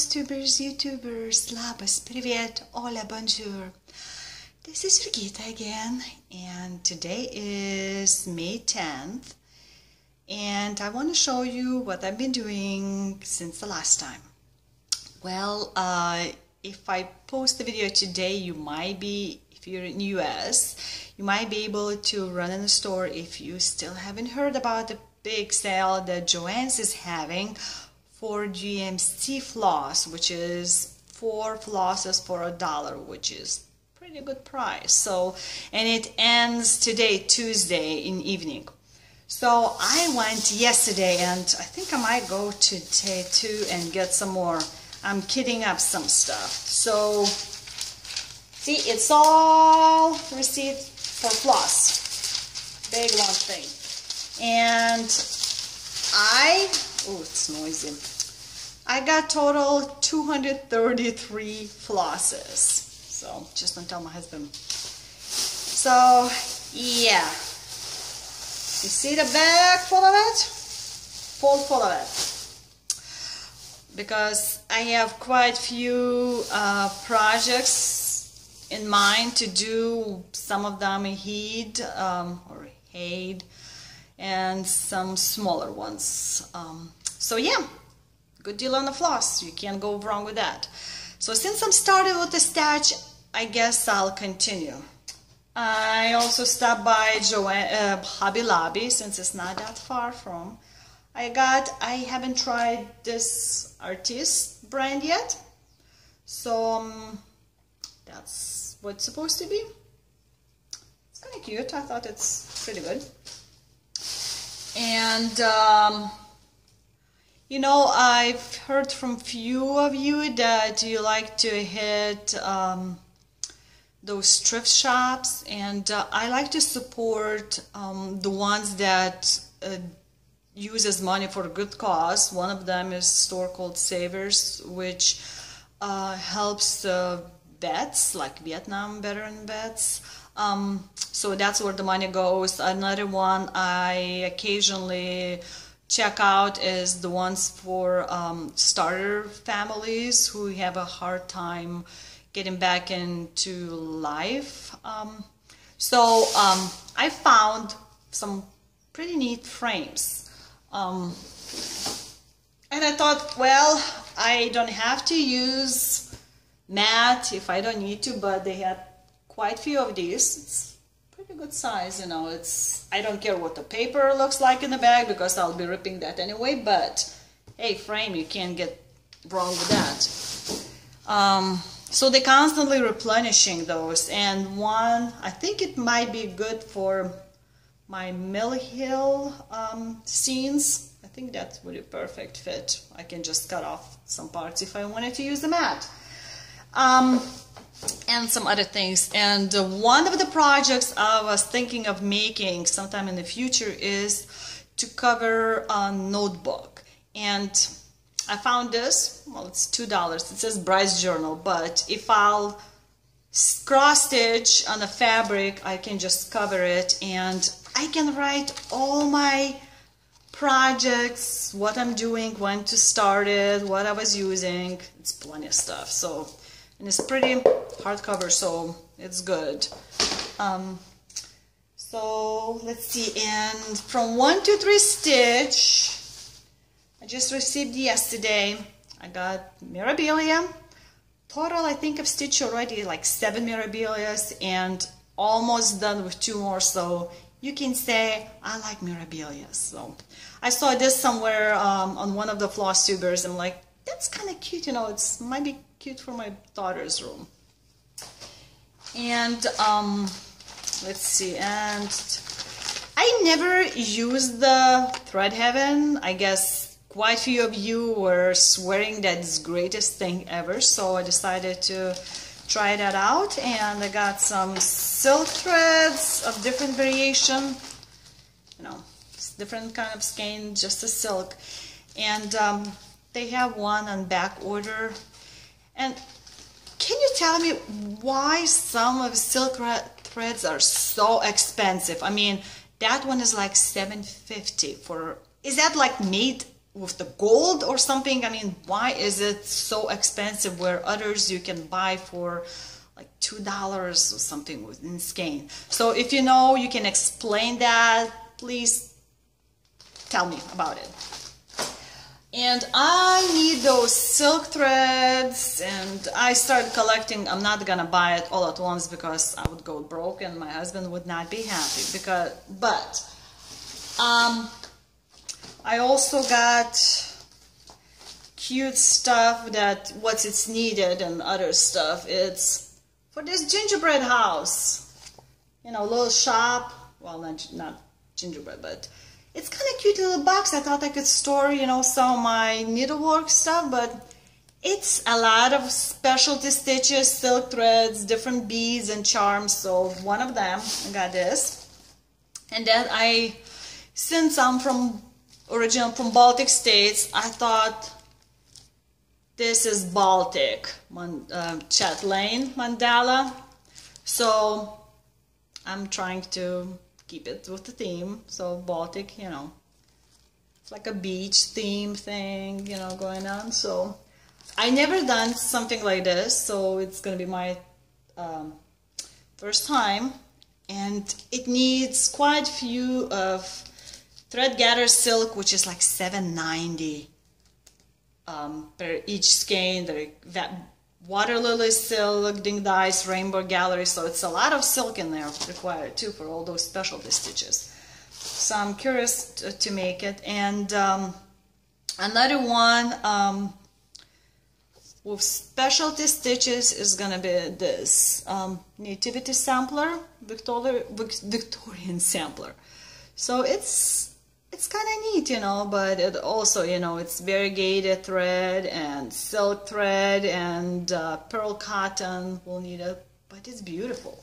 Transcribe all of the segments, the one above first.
Flosstubers, YouTubers, Labas, Privet, Hola, Bonjour. This is Jurgita again, and today is May 10th, and I want to show you what I've been doing since the last time. Well, uh, if I post the video today, you might be, if you're in US, you might be able to run in the store if you still haven't heard about the big sale that JoAnn's is having for DMC floss, which is four flosses for a dollar, which is pretty good price. So, and it ends today, Tuesday in evening. So I went yesterday, and I think I might go today too and get some more. I'm kidding up some stuff. So, see, it's all receipt for floss. Big long thing. And I, oh, it's noisy. I got total 233 flosses. So just don't tell my husband. So yeah. You see the bag full of it? Full full of it. Because I have quite few uh, projects in mind to do. Some of them HAED um, or HAED and some smaller ones. Um, so yeah, Good deal on the floss. You can't go wrong with that. So since I'm started with the stash, I guess I'll continue. I also stopped by JoAnn, uh, Hobby Lobby since it's not that far from. I got, I haven't tried this Artist brand yet. So um, that's what it's supposed to be. It's kind of cute. I thought it's pretty good. And um, you know, I've heard from few of you that you like to hit um, those thrift shops, and uh, I like to support um, the ones that uh, uses money for a good cause. One of them is store called Savers, which uh, helps vets, like Vietnam veteran vets. Um, so that's where the money goes. Another one I occasionally check out is the ones for um, starter families who have a hard time getting back into life. Um, so um, I found some pretty neat frames. Um, and I thought, well, I don't have to use matte if I don't need to, but they had quite a few of these. It's pretty good size, you know, it's, I don't care what the paper looks like in the bag because I'll be ripping that anyway, but hey, frame, you can't get wrong with that. Um, so they're constantly replenishing those, and one, I think it might be good for my Mill Hill um, scenes. I think that would be a perfect fit. I can just cut off some parts if I wanted to use the mat. Um, and some other things. And uh, one of the projects I was thinking of making sometime in the future is to cover a notebook. And I found this, well, it's $2. It says Bryce Journal, but if I'll cross stitch on the fabric, I can just cover it and I can write all my projects, what I'm doing, when to start it, what I was using. It's plenty of stuff. So and it's pretty hardcover so it's good. Um, so let's see and from one to three stitch I just received yesterday. I got Mirabilia. Total I think I've stitched already like seven Mirabilias and almost done with two more so you can say I like Mirabilia so I saw this somewhere um, on one of the floss tubers. I'm like that's kind of cute you know it's might be cute for my daughter's room. And um, let's see, and I never used the Thread Heaven. I guess quite a few of you were swearing that it's greatest thing ever, so I decided to try that out. And I got some silk threads of different variation, you know, different kind of skein, just a silk. And um, they have one on back order and can you tell me why some of silk threads are so expensive? I mean, that one is like 750 for is that like made with the gold or something. I mean, why is it so expensive where others you can buy for like two dollars or something in skein? So if you know, you can explain that. Please tell me about it. And I need those silk threads and I started collecting. I'm not gonna buy it all at once because I would go broke and my husband would not be happy because, but, um, I also got cute stuff that what's it's needed and other stuff. It's for this gingerbread house, you know, little shop. Well, not, not gingerbread, but it's kind of cute little box. I thought I could store, you know, some of my needlework stuff, but it's a lot of specialty stitches, silk threads, different beads and charms. So one of them, I got this. And then I, since I'm from, original from Baltic states, I thought this is Baltic, uh, Chatelaine mandala. So I'm trying to keep it with the theme. So Baltic, you know, it's like a beach theme thing, you know, going on. So I never done something like this, so it's gonna be my um, first time, and it needs quite a few of Threadgatherer silk, which is like 790 um, per each skein. They're water lily silk, Dinky Dyes, rainbow gallery. So it's a lot of silk in there required too for all those specialty stitches. So I'm curious to, to make it. And um, another one um, with specialty stitches is gonna be this um, nativity sampler, Victoria, Victorian sampler. So it's it's kind of neat, you know, but it also, you know, it's variegated thread and silk thread and uh, pearl cotton. We'll need it, but it's beautiful.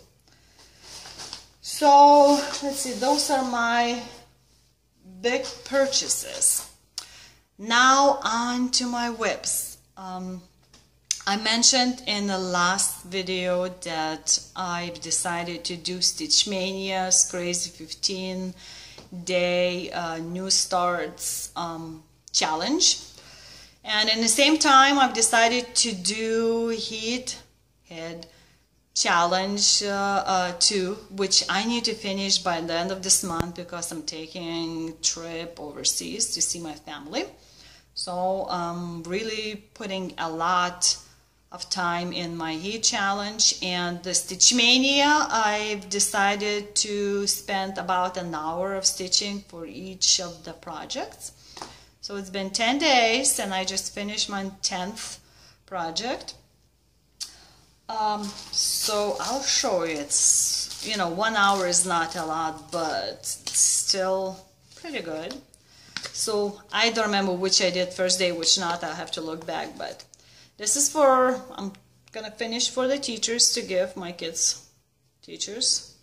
So let's see, those are my big purchases. Now on to my WIPs. Um, I mentioned in the last video that I've decided to do Stitch Maynia's Crazy 15 day uh, new starts um, challenge. And in the same time I've decided to do heat head challenge uh, uh, 2 which I need to finish by the end of this month because I'm taking trip overseas to see my family. So I'm really putting a lot of time in my heat challenge. And the Stitch Maynia I've decided to spend about an hour of stitching for each of the projects. So it's been 10 days and I just finished my 10th project. Um, so I'll show you. It's you know one hour is not a lot but still pretty good. So I don't remember which I did first day which not. I'll have to look back but this is for, I'm gonna finish for the teachers to give my kids teachers.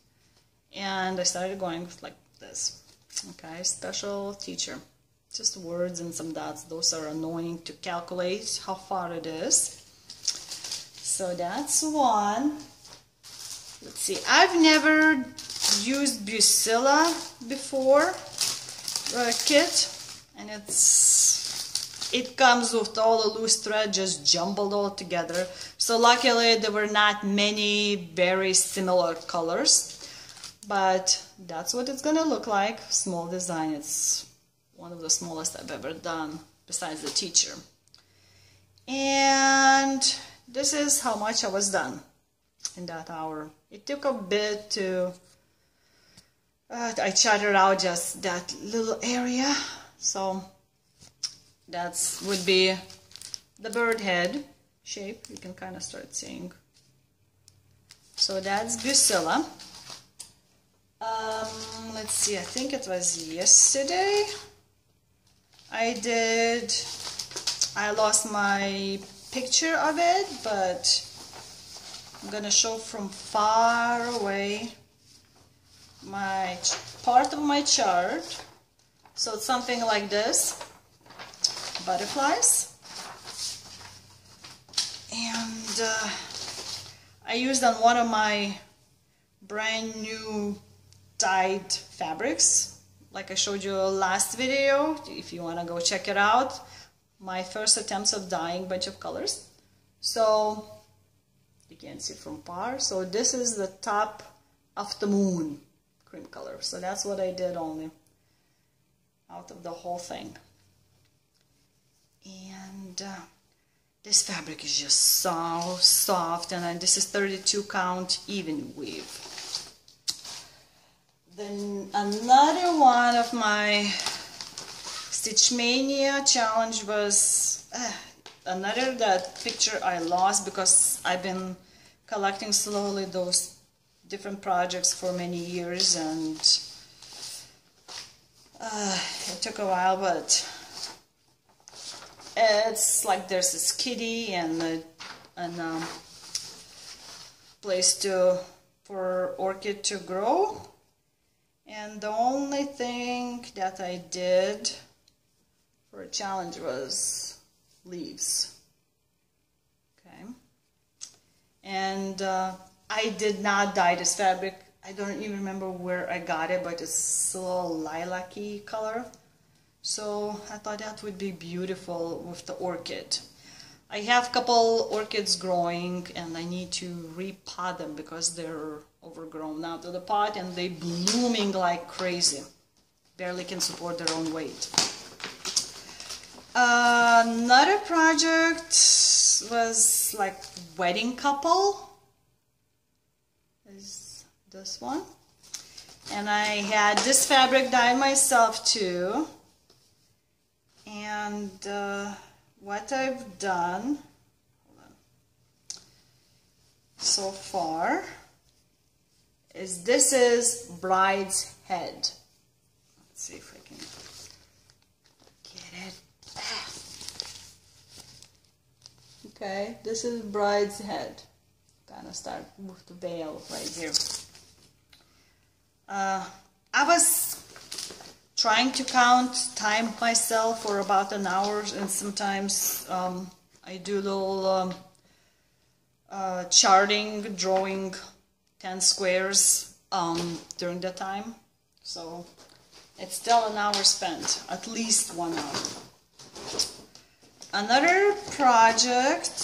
And I started going like this. Okay, special teacher. Just words and some dots. Those are annoying to calculate how far it is. So that's one. Let's see. I've never used Bucilla before, a kit, and it's it comes with all the loose thread just jumbled all together. So luckily there were not many very similar colors, but that's what it's gonna look like. Small design, it's one of the smallest I've ever done besides the teacher. And this is how much I was done in that hour. It took a bit to, uh, I chattered out just that little area. So that would be the bird head shape. You can kind of start seeing. So that's Bucilla. Um, let's see, I think it was yesterday. I did, I lost my picture of it, but I'm gonna show from far away my part of my chart. So it's something like this butterflies. And uh, I used on one of my brand new dyed fabrics, like I showed you last video, if you want to go check it out, my first attempts of dyeing bunch of colors. So you can see from far. So this is the top of the moon cream color. So that's what I did only out of the whole thing. And uh, this fabric is just so soft and this is 32 count even weave. Then another one of my Stitch Maynia challenge was uh, another that picture I lost because I've been collecting slowly those different projects for many years and uh, it took a while but it's like there's this kitty and a, and um, place to for orchid to grow. And the only thing that I did for a challenge was leaves. Okay. And uh, I did not dye this fabric. I don't even remember where I got it but it's a little lilac-y color so I thought that would be beautiful with the orchid. I have a couple orchids growing and I need to repot them because they're overgrown out of the pot and they're blooming like crazy. Barely can support their own weight. Another project was like wedding couple. Is this one. And I had this fabric dyed myself too and uh, what I've done so far is this is bride's head. Let's see if I can get it. Okay, this is bride's head. Gonna start with the veil right here. Uh, I was trying to count time myself for about an hour and sometimes um, I do little um, uh, charting, drawing 10 squares um, during that time. So it's still an hour spent, at least one hour. Another project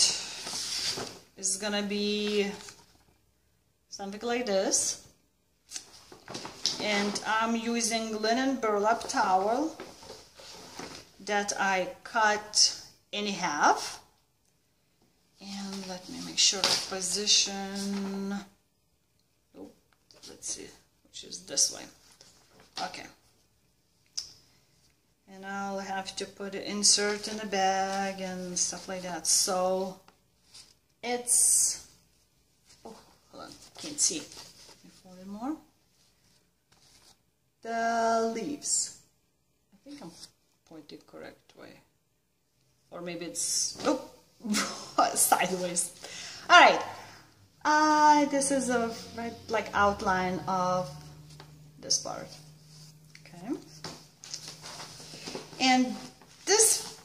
is gonna be something like this and I'm using linen burlap towel that I cut in half. And let me make sure I position oh, let's see which is this way. Okay. And I'll have to put an insert in the bag and stuff like that. So it's oh hold on can't see. More the leaves. I think I'm pointing correct way. Or maybe it's, oh, sideways. All right. Uh, this is a right, like outline of this part. Okay. And this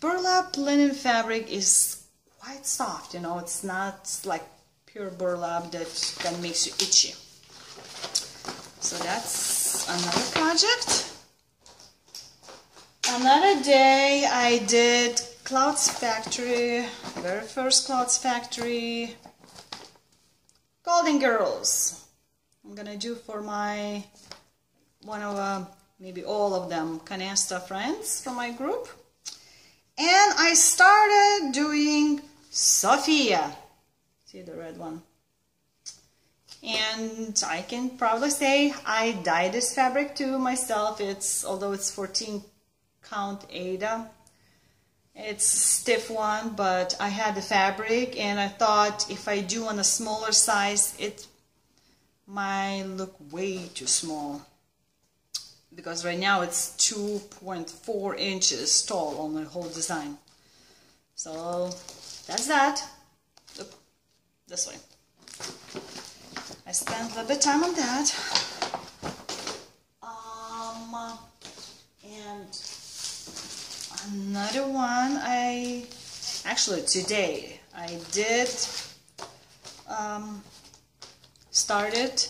burlap linen fabric is quite soft, you know, it's not like pure burlap that, that makes you itchy. So that's another project. Another day I did Clouds Factory, very first Clouds Factory, Golden Girls. I'm gonna do for my, one of, uh, maybe all of them, Canasta friends from my group. And I started doing Sophia. See the red one and I can probably say I dyed this fabric too myself. It's although it's 14 count Aida. It's stiff one, but I had the fabric and I thought if I do on a smaller size, it might look way too small. Because right now it's 2.4 inches tall on the whole design. So that's that. Look, this way. I spent a little bit of time on that. Um, and another one I, actually today, I did um, started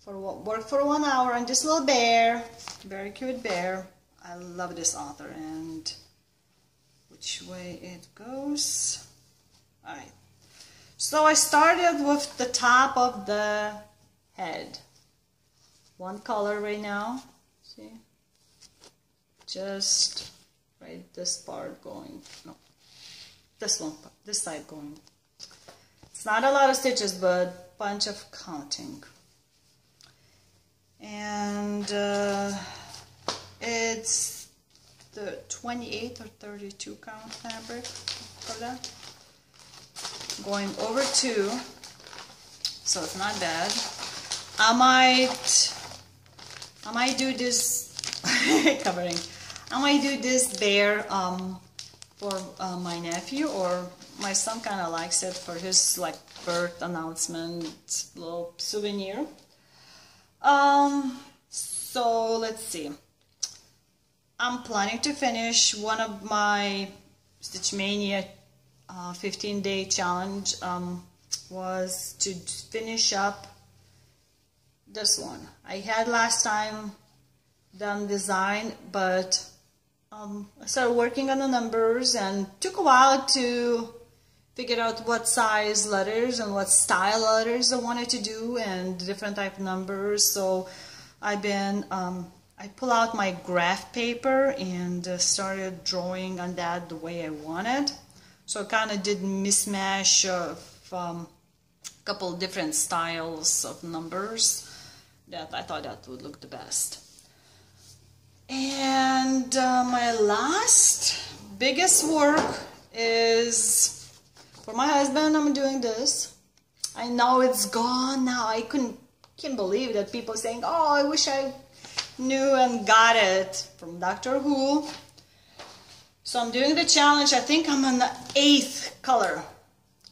for work for one hour on this little bear, very cute bear. I love this author and which way it goes. All right. So I started with the top of the head. One color right now. See? Just right this part going. No. This one, this side going. It's not a lot of stitches, but bunch of counting. And uh, it's the 28 or 32 count fabric for that. Going over two, so it's not bad. I might, I might do this covering. I might do this bear um, for uh, my nephew or my son kind of likes it for his like birth announcement little souvenir. Um, so let's see. I'm planning to finish one of my Stitch Maynia uh, 15 day challenge um, was to finish up this one. I had last time done design, but um, I started working on the numbers and took a while to figure out what size letters and what style letters I wanted to do and different type of numbers. So I've been, um, I pull out my graph paper and uh, started drawing on that the way I wanted. So I kind of did mismatch of um, a couple different styles of numbers that I thought that would look the best. And uh, my last biggest work is for my husband, I'm doing this. I know it's gone now. I couldn't can't believe that people saying, "Oh, I wish I knew and got it from Doctor Who." So I'm doing the challenge. I think I'm on the eighth color.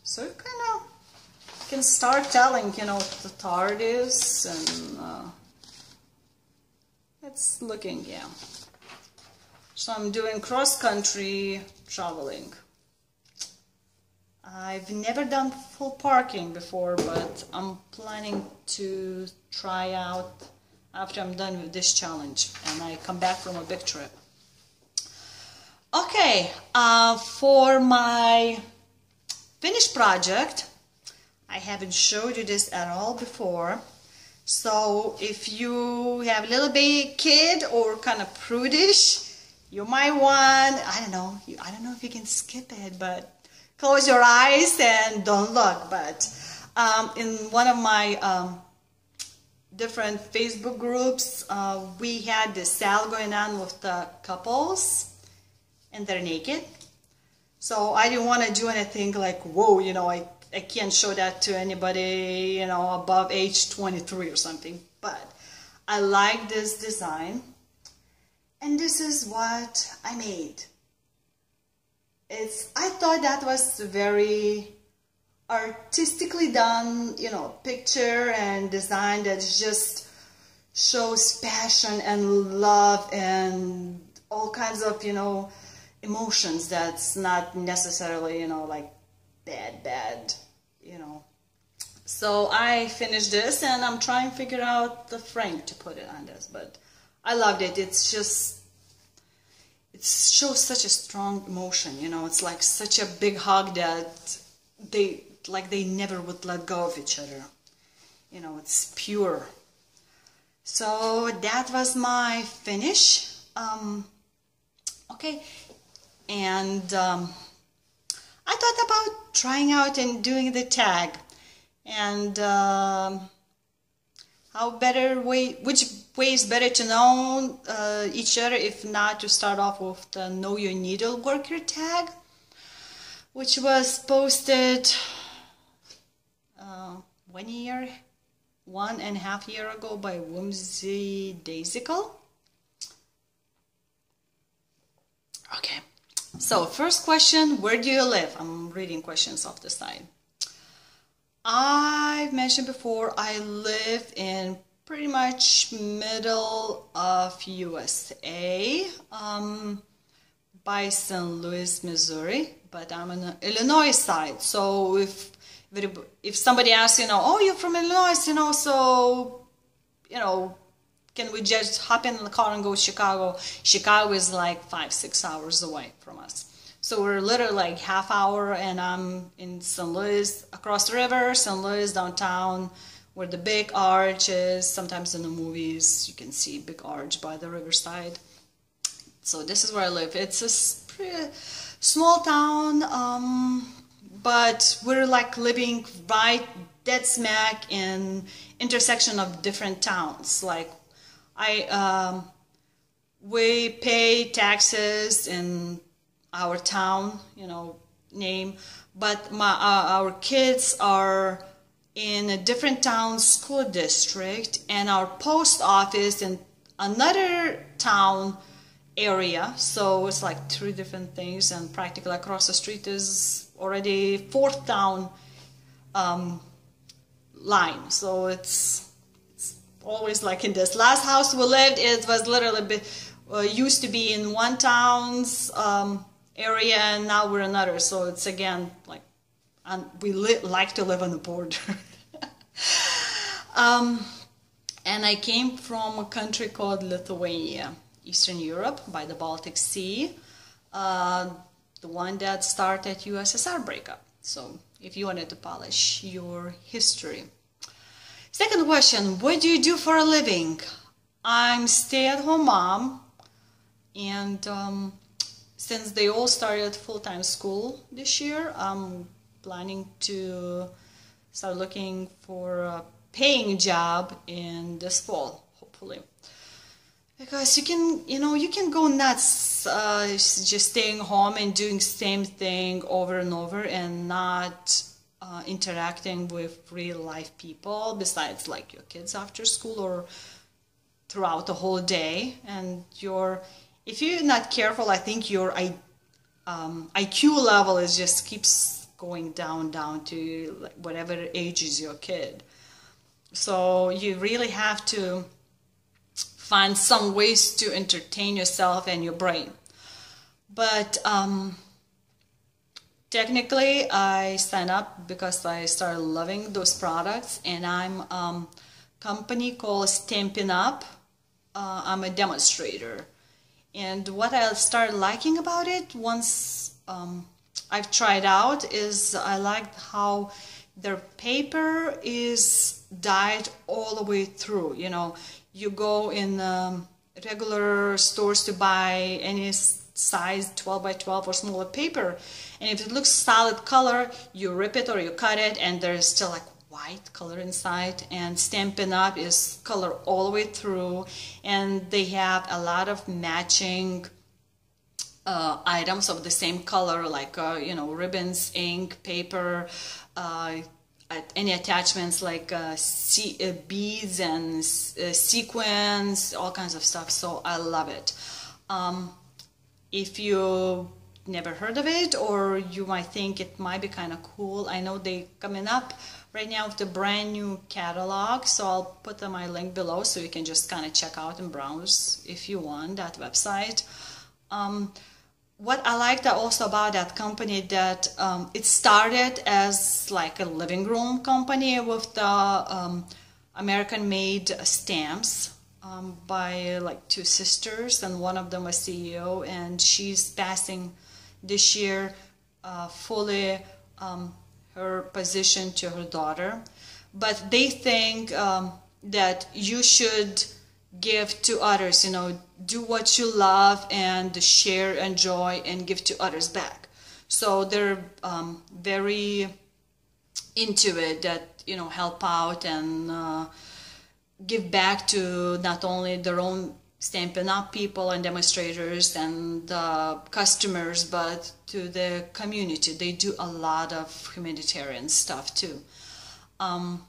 So you kind of can start telling, you know, what the tart is and uh, it's looking, yeah. So I'm doing cross-country traveling. I've never done full parking before, but I'm planning to try out after I'm done with this challenge and I come back from a big trip. Okay, uh, for my finished project, I haven't showed you this at all before. So if you have a little baby kid or kind of prudish, you might want, I don't know, I don't know if you can skip it, but close your eyes and don't look. But um, in one of my um, different Facebook groups, uh, we had this sale going on with the couples and they're naked. So I didn't want to do anything like, whoa, you know, I, I can't show that to anybody, you know, above age 23 or something. But I like this design. And this is what I made it's I thought that was very artistically done, you know, picture and design that just shows passion and love and all kinds of, you know, emotions that's not necessarily, you know, like bad, bad, you know. So I finished this and I'm trying to figure out the frame to put it on this, but I loved it. It's just it shows such a strong emotion you know. It's like such a big hug that they like they never would let go of each other. You know it's pure. So that was my finish. Um, okay and um, I thought about trying out and doing the tag. And um, how better way which way is better to know uh, each other if not to start off with the know your needle worker tag which was posted uh, one year one and a half year ago by Whimsy Daisical. Okay so first question where do you live I'm reading questions off the side I've mentioned before I live in pretty much middle of USA um, by St. Louis, Missouri, but I'm on the Illinois side. So if if somebody asks, you know, oh, you're from Illinois, you know, so you know, can we just hop in the car and go to Chicago? Chicago is like five, six hours away from us. So we're literally like half hour and I'm in St. Louis, across the river, St. Louis, downtown, where the big arch is. Sometimes in the movies you can see big arch by the riverside. So this is where I live. It's a pretty small town, um, but we're like living right dead smack in intersection of different towns. Like I, um, we pay taxes in our town, you know, name, but my uh, our kids are in a different town school district, and our post office in another town area. So it's like three different things, and practically across the street is already fourth town um, line. So it's it's always like in this last house we lived. It was literally uh, used to be in one town's um, area, and now we're another. So it's again like, and we like to live on the border. um, and I came from a country called Lithuania, Eastern Europe, by the Baltic Sea. Uh, the one that started USSR breakup. So if you wanted to polish your history. Second question, what do you do for a living? I'm stay-at-home mom and um, since they all started full-time school this year, I'm planning to start looking for a paying job in this fall, hopefully. Because you can, you know, you can go nuts uh, just staying home and doing same thing over and over and not uh, interacting with real life people besides like your kids after school or throughout the whole day. And your if you're not careful i think your um, iq level is just keeps going down down to whatever age is your kid. So you really have to find some ways to entertain yourself and your brain. But um, technically I signed up because I started loving those products and I'm um, company called Stampin' Up. Uh, I'm a demonstrator. And what I started liking about it once um, I've tried out is I liked how their paper is dyed all the way through. You know, you go in um, regular stores to buy any size 12 by 12 or smaller paper. And if it looks solid color you rip it or you cut it and there's still like white color inside. And Stampin' Up is color all the way through. And they have a lot of matching uh, items of the same color like uh, you know ribbons ink paper uh, any attachments like uh, uh, beads and uh, sequins all kinds of stuff. So I love it. Um, if you never heard of it or you might think it might be kind of cool i know they coming up right now with the brand new catalog so i'll put my link below so you can just kind of check out and browse if you want that website. Um, what i liked also about that company that um, it started as like a living room company with the um, american made stamps um, by like two sisters, and one of them was CEO, and she's passing this year uh, fully um, her position to her daughter. But they think um, that you should give to others, you know, do what you love and share, enjoy, and give to others back. So they're um, very into it that, you know, help out and uh, give back to not only their own Stampin' Up people and demonstrators and uh, customers, but to the community. They do a lot of humanitarian stuff too. Um,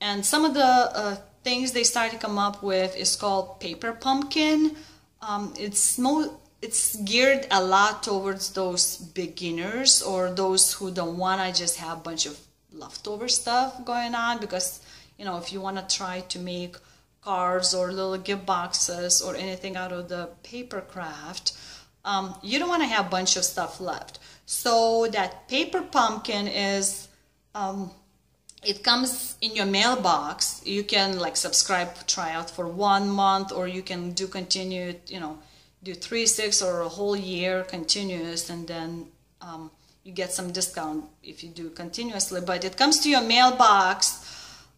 and some of the uh, things they started to come up with is called Paper Pumpkin. Um, it's mo it's geared a lot towards those beginners or those who don't want to just have a bunch of leftover stuff going on because you know, if you want to try to make cards or little gift boxes or anything out of the paper craft, um, you don't want to have a bunch of stuff left. So that paper pumpkin is, um, it comes in your mailbox you can like subscribe try out for one month or you can do continued you know do three six or a whole year continuous and then um, you get some discount if you do continuously but it comes to your mailbox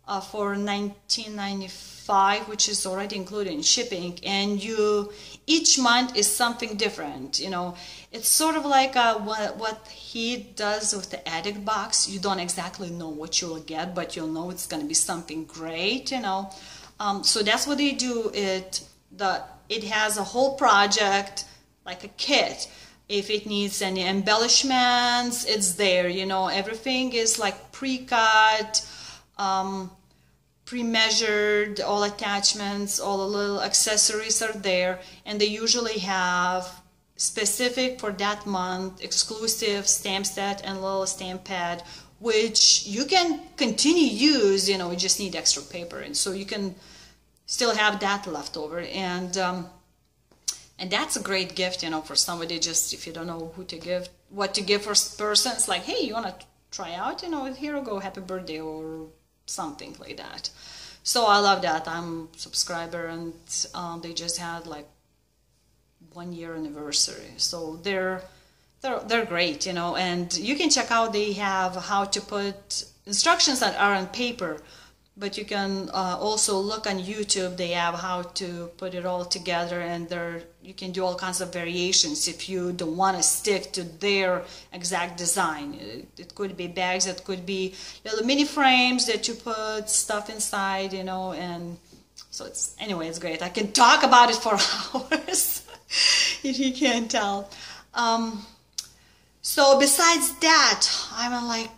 uh, for 1995 which is already included in shipping and you each month is something different you know? It's sort of like uh, what, what he does with the addict box. You don't exactly know what you'll get but you'll know it's going to be something great you know? Um, so that's what they do. It the it has a whole project like a kit. If it needs any embellishments it's there you know? Everything is like pre-cut um, pre-measured all attachments all the little accessories are there and they usually have specific for that month exclusive stamp set and little stamp pad which you can continue use you know you just need extra paper and so you can still have that left over. And um, and that's a great gift you know for somebody just if you don't know who to give what to give for person it's like hey you want to try out? You know here you go happy birthday or something like that. So I love that. I'm subscriber and um, they just had like one year anniversary. So they're they're they're great, you know. And you can check out. They have how to put instructions that are on paper but you can uh, also look on YouTube. They have how to put it all together, and there you can do all kinds of variations if you don't want to stick to their exact design. It, it, could be bags, it could be little mini frames that you put stuff inside, you know, and so it's anyway, it's great. I can talk about it for hours if you can't tell. Um, so besides that, I'm like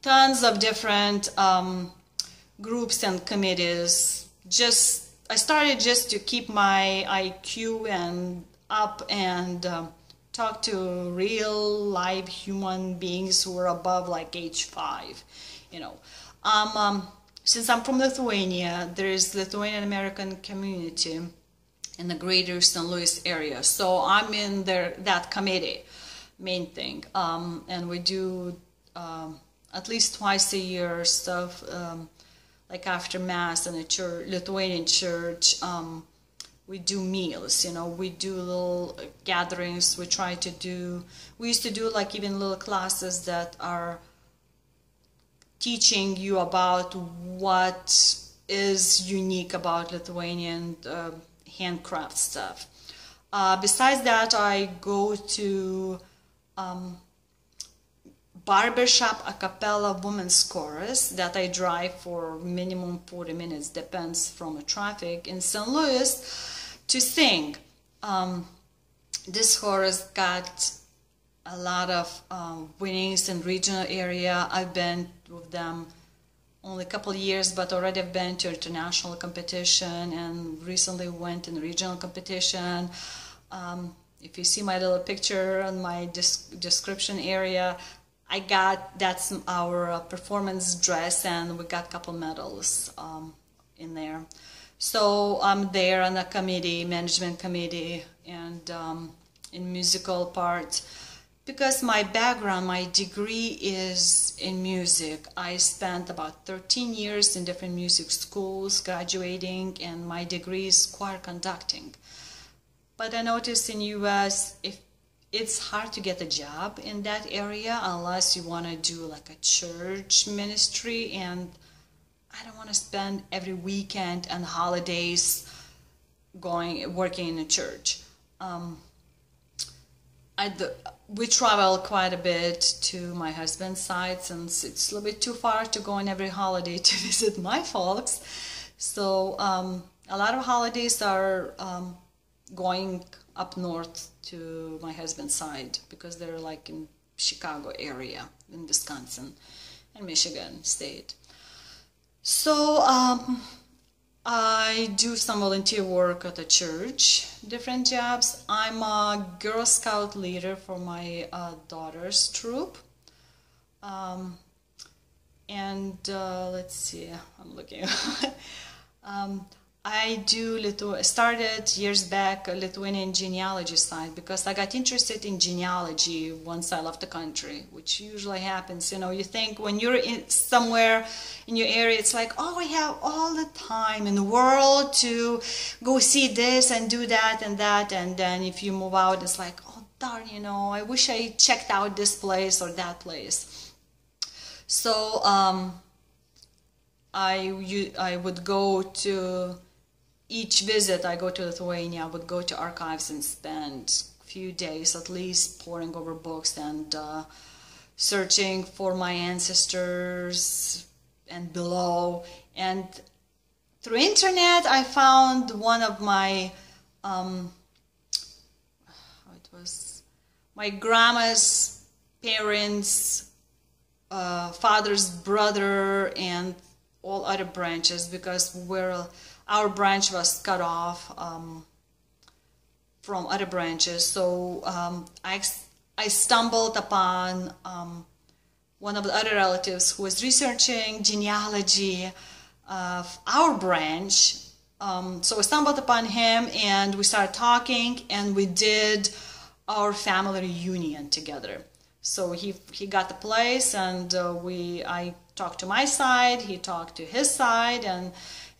tons of different. Um, groups and committees. Just I started just to keep my IQ and up and um, talk to real live human beings who are above like age five. You know, um, um, since I'm from Lithuania, there is Lithuanian American community in the greater St. Louis area. So I'm in there that committee, main thing, um, and we do um, at least twice a year stuff um, like after mass in a church, Lithuanian church, um, we do meals. You know, we do little gatherings. We try to do. We used to do like even little classes that are teaching you about what is unique about Lithuanian uh, handcraft stuff. Uh, besides that, I go to um, barbershop a cappella women's chorus that I drive for minimum 40 minutes, depends from the traffic in St. Louis to sing. Um, this chorus got a lot of um, winnings in regional area. I've been with them only a couple years, but already I've been to international competition and recently went in regional competition. Um, if you see my little picture on my description area, I got that's our uh, performance dress, and we got a couple medals um, in there. So I'm there on the committee, management committee, and um, in musical part because my background, my degree is in music. I spent about 13 years in different music schools, graduating, and my degree is choir conducting. But I noticed in U.S. if it's hard to get a job in that area unless you want to do like a church ministry and I don't want to spend every weekend and holidays going working in a church. Um, I, we travel quite a bit to my husband's side since it's a little bit too far to go on every holiday to visit my folks. So um, a lot of holidays are um, going up north to my husband's side because they're like in Chicago area in Wisconsin and Michigan state. So um, I do some volunteer work at the church, different jobs. I'm a Girl Scout leader for my uh, daughter's troop. Um, and uh, let's see, I'm looking. um, I do started years back a Lithuanian genealogy site because I got interested in genealogy once I left the country, which usually happens. You know, you think when you're in somewhere in your area, it's like, oh, we have all the time in the world to go see this and do that and that, and then if you move out, it's like, oh darn, you know, I wish I checked out this place or that place. So um, I I would go to each visit I go to Lithuania, I would go to archives and spend a few days at least poring over books and uh, searching for my ancestors and below. And through internet, I found one of my, um, it was my grandma's parents, uh, father's brother, and all other branches because we're our branch was cut off um, from other branches. So um, I, I stumbled upon um, one of the other relatives who was researching genealogy of our branch. Um, so I stumbled upon him and we started talking and we did our family reunion together. So he, he got the place and uh, we I talked to my side, he talked to his side and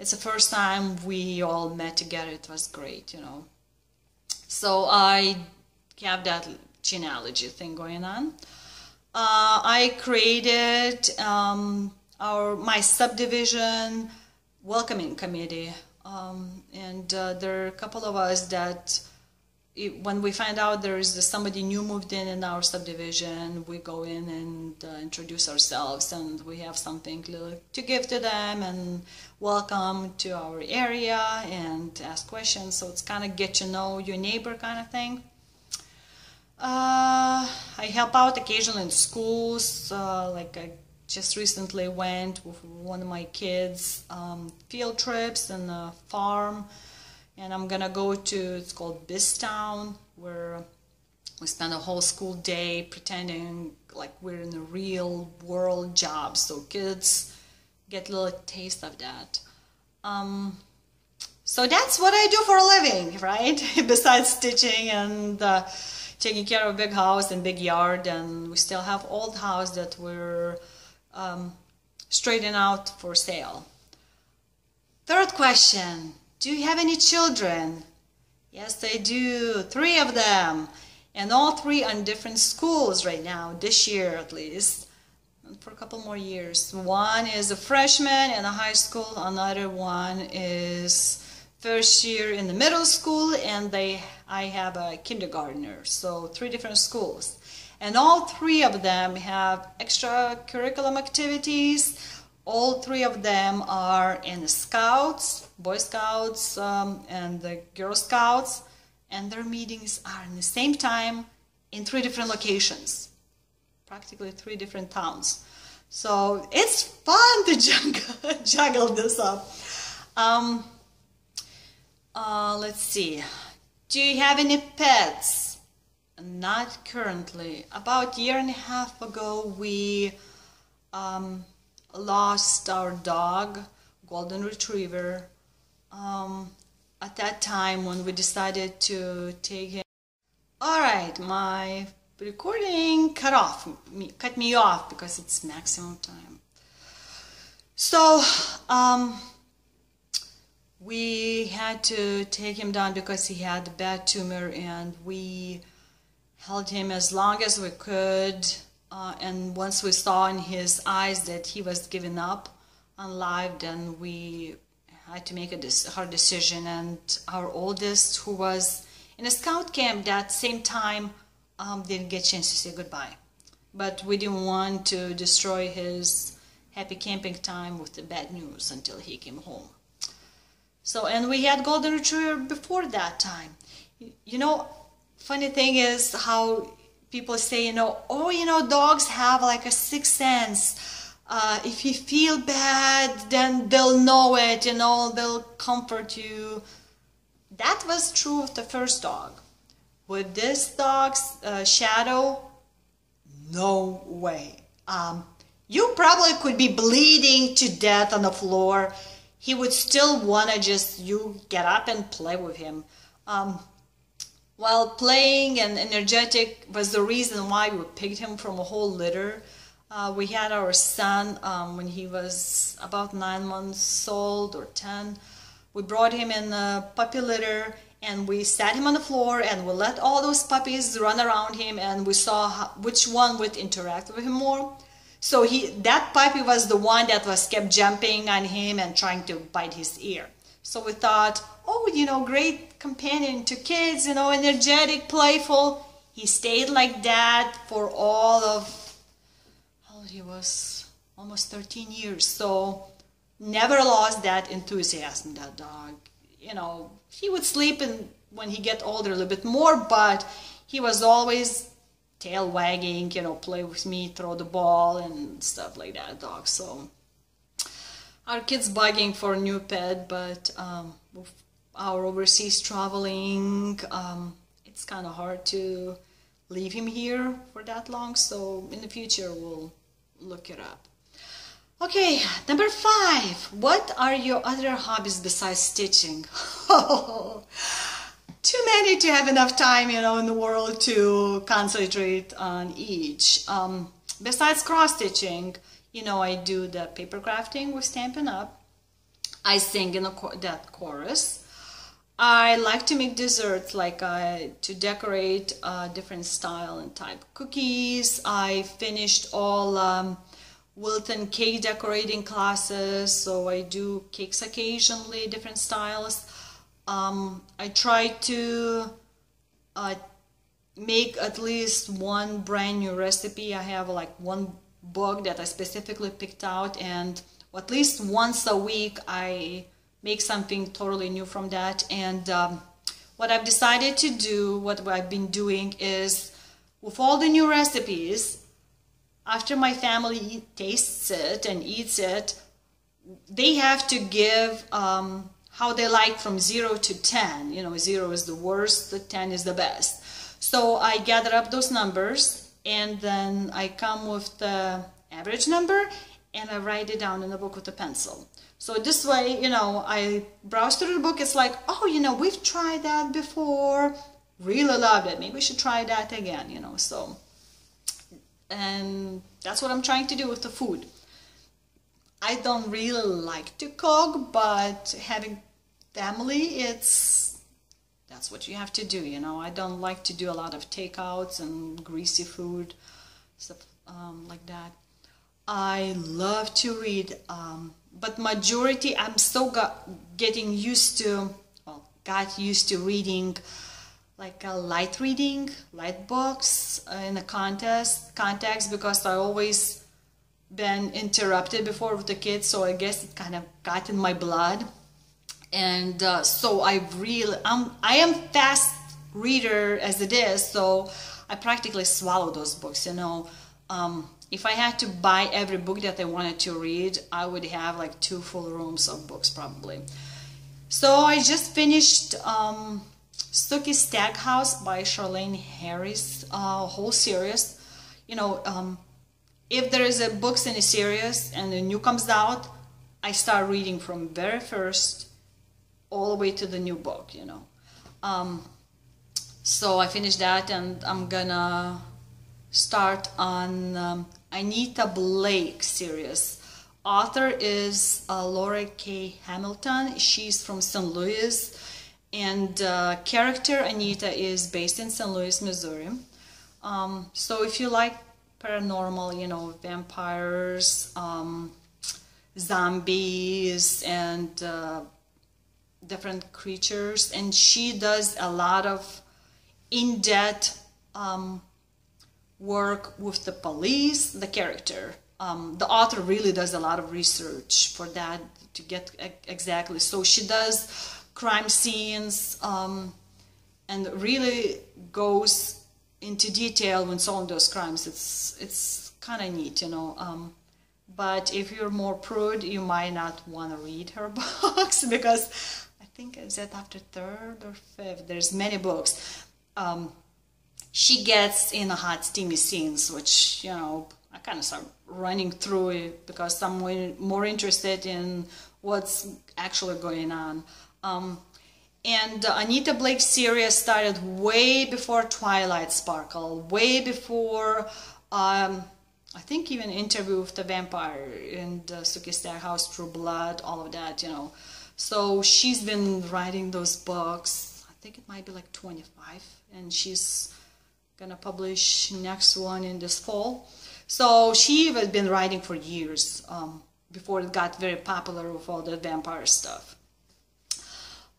it's the first time we all met together. It was great, you know. So I have that genealogy thing going on. Uh, I created um, our my subdivision welcoming committee, um, and uh, there are a couple of us that it, when we find out there is somebody new moved in in our subdivision, we go in and uh, introduce ourselves, and we have something to give to them, and welcome to our area, and ask questions. So it's kind of get to know your neighbor kind of thing. Uh, I help out occasionally in schools, uh, like I just recently went with one of my kids um, field trips in the farm and I'm gonna go to it's called Biztown where we spend a whole school day pretending like we're in a real world job so kids get a little taste of that um, so that's what I do for a living right besides stitching and uh, taking care of a big house and big yard and we still have old house that we're um, straightening out for sale third question do you have any children? Yes, I do. Three of them. And all three are in different schools right now, this year at least, for a couple more years. One is a freshman in a high school, another one is first year in the middle school, and they I have a kindergartner, so three different schools. And all three of them have extracurriculum activities all three of them are in the Scouts, Boy Scouts, um, and the Girl Scouts, and their meetings are in the same time in three different locations, practically three different towns. So it's fun to juggle, juggle this up. Um, uh, let's see. Do you have any pets? Not currently. About a year and a half ago, we um, lost our dog, golden retriever, um, at that time when we decided to take him. All right, my recording cut off, me, cut me off because it's maximum time. So, um, we had to take him down because he had a bad tumor and we held him as long as we could uh, and once we saw in his eyes that he was giving up on life, then we had to make a hard decision. And our oldest, who was in a scout camp that same time, um, didn't get a chance to say goodbye. But we didn't want to destroy his happy camping time with the bad news until he came home. So, and we had golden retriever before that time. You know, funny thing is how people say, you know, oh, you know, dogs have like a sixth sense. Uh, if you feel bad, then they'll know it, you know, they'll comfort you. That was true of the first dog. With this dog's uh, shadow, no way. Um, you probably could be bleeding to death on the floor. he would still want to just you get up and play with him. Um, while playing and energetic was the reason why we picked him from a whole litter. Uh, we had our son um, when he was about nine months old or ten. We brought him in a puppy litter and we sat him on the floor and we let all those puppies run around him and we saw how, which one would interact with him more. So he that puppy was the one that was kept jumping on him and trying to bite his ear. So we thought, oh, you know, great companion to kids, you know, energetic, playful. He stayed like that for all of, old he was, almost 13 years. So never lost that enthusiasm, that dog. You know, he would sleep and when he get older a little bit more, but he was always tail wagging, you know, play with me, throw the ball and stuff like that, dog. So our kids begging for a new pet, but um, with our overseas traveling, um, it's kind of hard to leave him here for that long. So in the future, we'll look it up. Okay, number five. What are your other hobbies besides stitching? Too many to have enough time, you know, in the world to concentrate on each. Um, besides cross stitching, you know, I do the paper crafting with Stampin' Up. I sing in the, that chorus. I like to make desserts, like uh, to decorate uh, different style and type cookies. I finished all um, Wilton cake decorating classes, so I do cakes occasionally, different styles. Um, I try to uh, make at least one brand new recipe. I have like one book that I specifically picked out and at least once a week I make something totally new from that and um, what I've decided to do, what I've been doing is with all the new recipes, after my family tastes it and eats it, they have to give um, how they like from 0 to 10. You know, 0 is the worst, the 10 is the best. So I gather up those numbers and then I come with the average number and I write it down in the book with a pencil. So this way, you know, I browse through the book, it's like, oh, you know, we've tried that before, really loved it, maybe we should try that again, you know, so, and that's what I'm trying to do with the food. I don't really like to cook, but having family, it's that's what you have to do you know I don't like to do a lot of takeouts and greasy food stuff um, like that I love to read um, but majority I'm still got, getting used to well got used to reading like a light reading light books in a contest context because I always been interrupted before with the kids so I guess it kind of got in my blood. And uh, so I really I'm, I am fast reader as it is so I practically swallow those books you know. Um, if I had to buy every book that I wanted to read I would have like two full rooms of books probably. So I just finished um, Sookie Stackhouse by Charlaine Harris uh, whole series you know um, if there is a books in a series and a new comes out I start reading from very first all the way to the new book, you know. Um, so I finished that and I'm gonna start on um, Anita Blake series. Author is uh, Laurell K. Hamilton. She's from St. Louis. And uh, character Anita is based in St. Louis, Missouri. Um, so if you like paranormal, you know, vampires, um, zombies, and uh, different creatures and she does a lot of in-depth um, work with the police the character um, the author really does a lot of research for that to get exactly so she does crime scenes um, and really goes into detail when solving those crimes it's it's kind of neat you know um, but if you're more prude you might not want to read her books because I think is that after third or fifth. There's many books. Um, she gets in the hot steamy scenes, which you know I kind of start running through it because I'm more interested in what's actually going on. Um, and uh, Anita Blake's series started way before Twilight Sparkle, way before, um, I think even Interview with the Vampire and uh, Sookie Stackhouse, True Blood, all of that, you know. So she's been writing those books, I think it might be like 25, and she's gonna publish next one in this fall. So she has been writing for years um, before it got very popular with all the vampire stuff.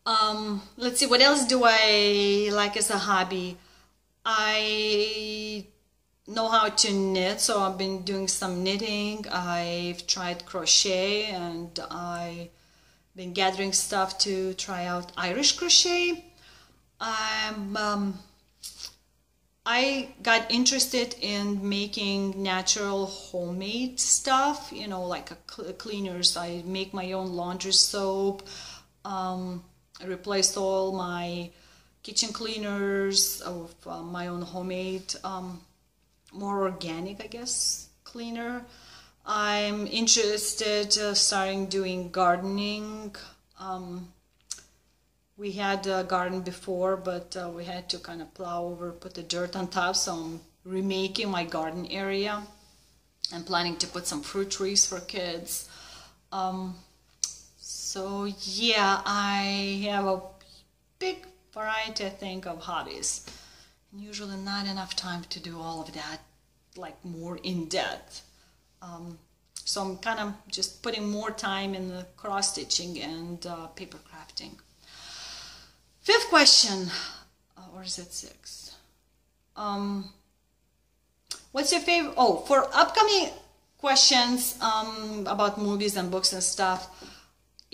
Um, let's see, what else do I like as a hobby? I know how to knit, so I've been doing some knitting. I've tried crochet and I've been gathering stuff to try out Irish crochet. I'm, um, I got interested in making natural homemade stuff, you know, like cleaners. I make my own laundry soap. Um, I replaced all my kitchen cleaners of uh, my own homemade, um, more organic, I guess, cleaner. I'm interested uh, starting doing gardening. Um, we had a garden before, but uh, we had to kind of plow over, put the dirt on top, so I'm remaking my garden area. I'm planning to put some fruit trees for kids. Um, so yeah, I have a big variety, I think, of hobbies. And usually not enough time to do all of that, like more in depth. Um, so I'm kind of just putting more time in the cross stitching and uh, paper crafting. Fifth question, uh, or is it six? Um, what's your favorite? Oh, for upcoming questions um, about movies and books and stuff,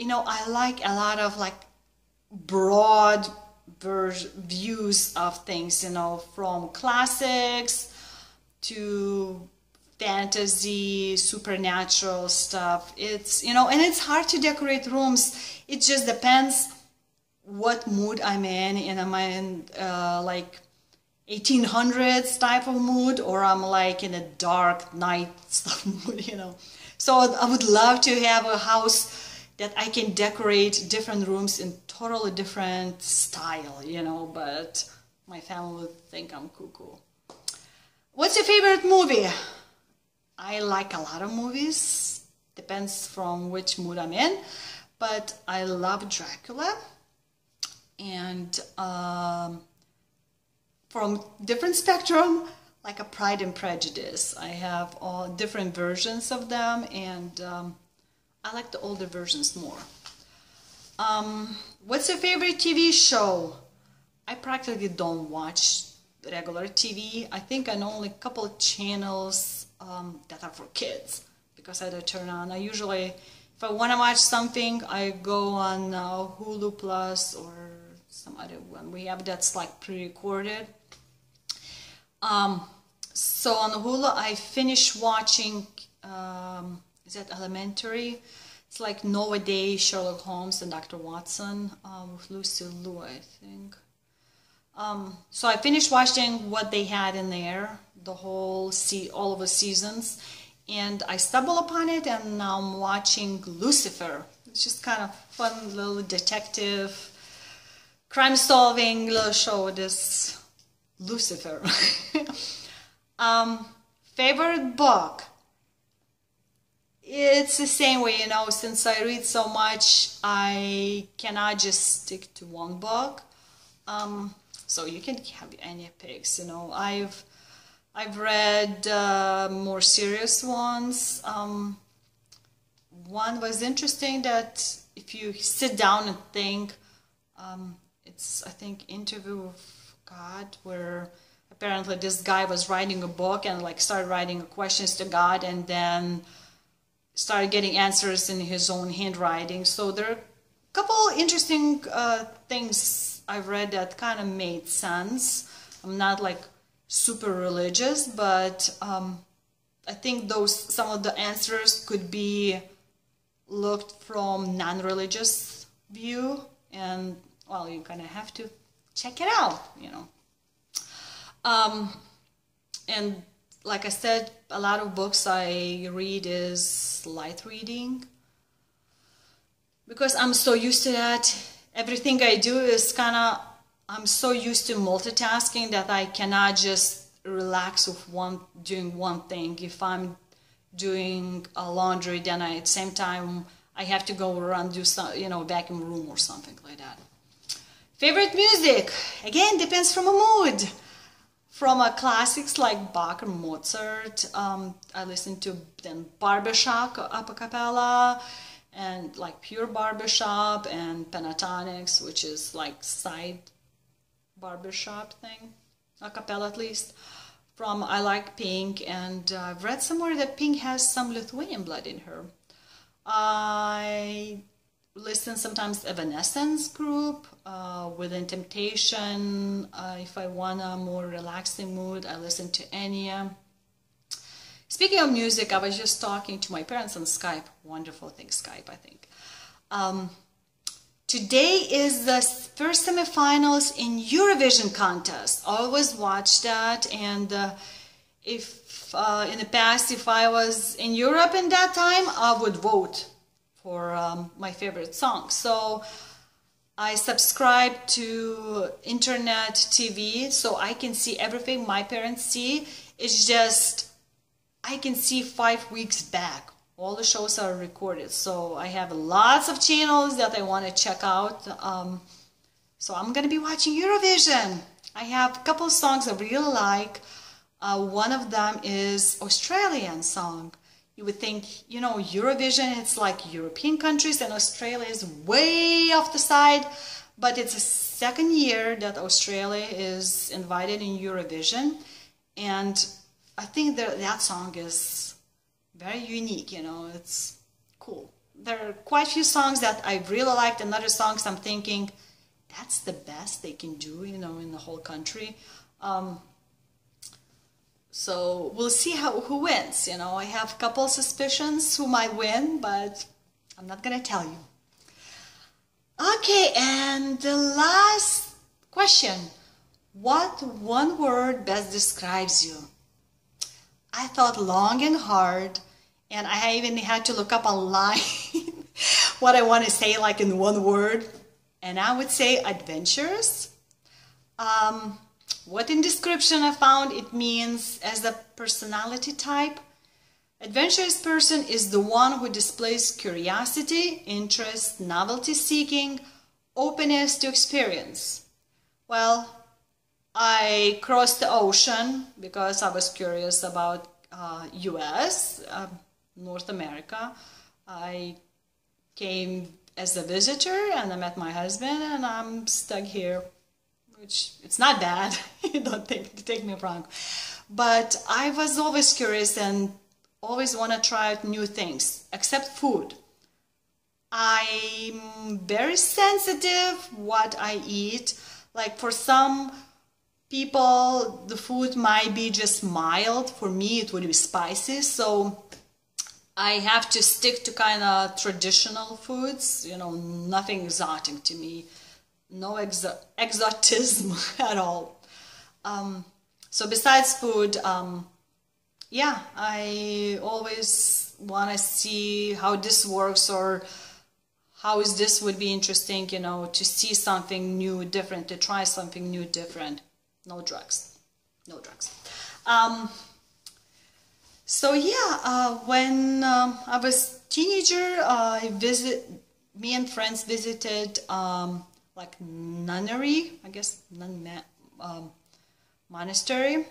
you know, I like a lot of like broad views of things, you know, from classics to fantasy, supernatural stuff. It's, you know, and it's hard to decorate rooms. It just depends what mood I'm in. And am I in uh, like 1800s type of mood or I'm like in a dark night stuff mood, you know. So I would love to have a house that I can decorate different rooms in totally different style, you know, but my family would think I'm cuckoo. What's your favorite movie? I like a lot of movies, depends from which mood I'm in, but I love Dracula and um, from different spectrum, like a Pride and Prejudice. I have all different versions of them and um, I like the older versions more. Um, what's your favorite TV show? I practically don't watch regular TV. I think I know only a couple channels um, that are for kids because I don't turn on. I usually, if I want to watch something, I go on uh, Hulu Plus or some other one. We have that's like pre-recorded. Um, so on Hulu, I finished watching um, is that elementary? It's like nowadays Sherlock Holmes and Dr. Watson uh, with Lucy Liu, I think. Um, so I finished watching what they had in there, the whole see all of the seasons, and I stumbled upon it, and now I'm watching Lucifer. It's just kind of fun little detective, crime-solving little show. This Lucifer. um, favorite book it's the same way, you know, since I read so much, I cannot just stick to one book. Um, so you can have any picks, you know. I've I've read uh, more serious ones. Um, one was interesting that if you sit down and think, um, it's I think Interview with God, where apparently this guy was writing a book and like started writing questions to God, and then started getting answers in his own handwriting. So there are a couple interesting uh, things I've read that kind of made sense. I'm not like super religious, but um, I think those some of the answers could be looked from non-religious view, and well, you kind of have to check it out, you know. Um, and like I said, a lot of books I read is light reading. because I'm so used to that. Everything I do is kind of, I'm so used to multitasking that I cannot just relax with one, doing one thing. If I'm doing a laundry, then I, at the same time, I have to go around do some, you know, vacuum room or something like that. Favorite music? Again, depends from a mood. From a classics like Bach or Mozart, um, I listen to then barbershop a cappella and like pure barbershop and Pentatonix, which is like side barbershop thing, a cappella at least. From I like Pink, and uh, I've read somewhere that Pink has some Lithuanian blood in her. I listen sometimes Evanescence group, uh, Within Temptation. Uh, if I want a more relaxing mood, I listen to Enya. Speaking of music, I was just talking to my parents on Skype. Wonderful thing, Skype, I think. Um, today is the first semifinals in Eurovision contest. Always watch that, and uh, if uh, in the past, if I was in Europe in that time, I would vote for um, my favorite song. So I subscribe to internet TV so I can see everything my parents see. It's just I can see five weeks back. All the shows are recorded, so I have lots of channels that I want to check out. Um, so I'm gonna be watching Eurovision. I have a couple songs I really like. Uh, one of them is Australian song you would think, you know, Eurovision, it's like European countries and Australia is way off the side, but it's the second year that Australia is invited in Eurovision. And I think that, that song is very unique, you know, it's cool. There are quite a few songs that I really liked and other songs I'm thinking, that's the best they can do, you know, in the whole country. Um, so we'll see how who wins. You know, I have a couple suspicions who might win, but I'm not gonna tell you. Okay, and the last question. What one word best describes you? I thought long and hard, and I even had to look up online what I want to say like in one word. And I would say adventurous. Um, what in description I found it means as a personality type. Adventurous person is the one who displays curiosity, interest, novelty seeking, openness to experience. Well, I crossed the ocean because I was curious about uh, US, uh, North America. I came as a visitor and I met my husband and I'm stuck here which it's not bad. Don't take, take me wrong. But I was always curious and always want to try out new things, except food. I'm very sensitive what I eat. Like for some people, the food might be just mild. For me, it would be spicy. So I have to stick to kind of traditional foods, you know, nothing exotic to me no exo exotism at all. Um, so besides food, um, yeah, I always want to see how this works or how is this would be interesting, you know, to see something new, different, to try something new, different. No drugs, no drugs. Um, so yeah, uh, when um, I was teenager, uh, I visit, me and friends visited um, like nunnery, I guess nun um, monastery,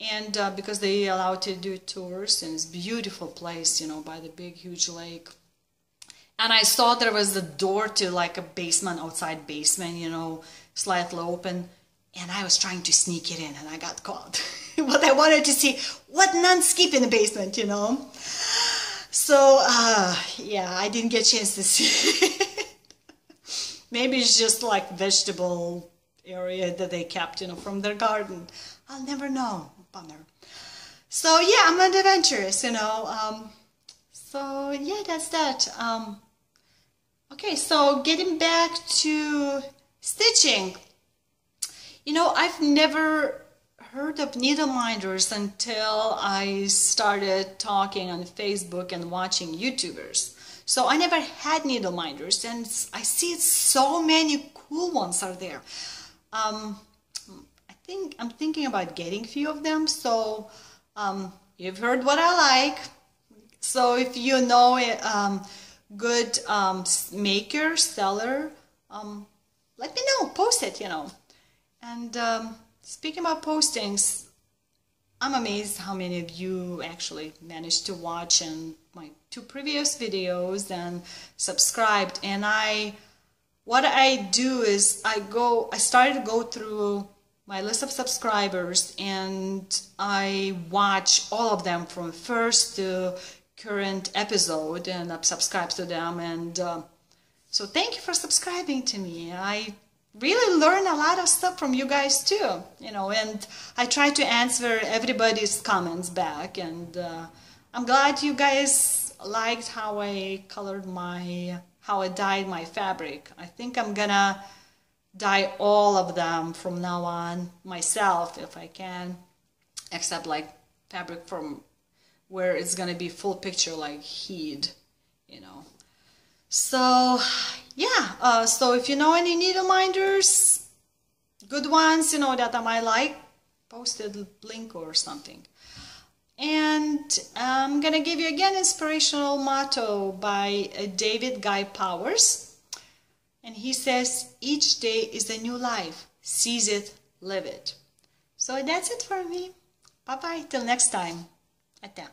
and uh, because they allow to do tours and it's beautiful place, you know, by the big huge lake. And I saw there was a door to like a basement, outside basement, you know, slightly open, and I was trying to sneak it in, and I got caught. but I wanted to see what nuns keep in the basement, you know. So uh, yeah, I didn't get a chance to see. Maybe it's just like vegetable area that they kept, you know, from their garden. I'll never know. Bummer. So yeah, I'm an adventurous, you know. Um, so yeah, that's that. Um, okay, so getting back to stitching. You know, I've never heard of needle minders until I started talking on Facebook and watching YouTubers. So I never had needle minders, and I see so many cool ones are there. Um, I think I'm thinking about getting a few of them. So um, you've heard what I like. So if you know a um, good um, maker, seller, um, let me know. Post it, you know. And um, speaking about postings, I'm amazed how many of you actually managed to watch and two previous videos and subscribed. And I, what I do is I go, I started to go through my list of subscribers and I watch all of them from first to current episode and I subscribe to them and uh, so thank you for subscribing to me. I really learn a lot of stuff from you guys too, you know, and I try to answer everybody's comments back and uh, I'm glad you guys liked how I colored my, how I dyed my fabric. I think I'm gonna dye all of them from now on myself if I can, except like fabric from where it's gonna be full picture like heat, you know. So yeah, uh, so if you know any needle minders, good ones, you know, that I might like, post a link or something. And I'm gonna give you again inspirational motto by uh, David Guy Powers. And he says, each day is a new life. Seize it, live it. So that's it for me. Bye-bye, till next time. Até.